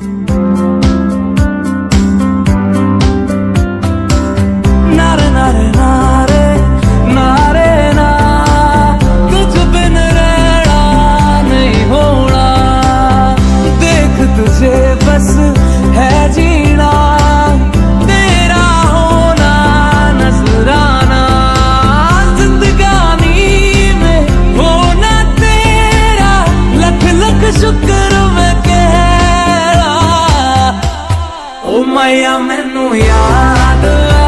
嗯。O mai amenuiadă